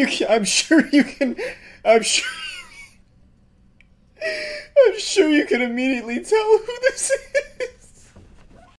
you can. I'm sure you can. I'm sure. I'm sure you can immediately tell who this is.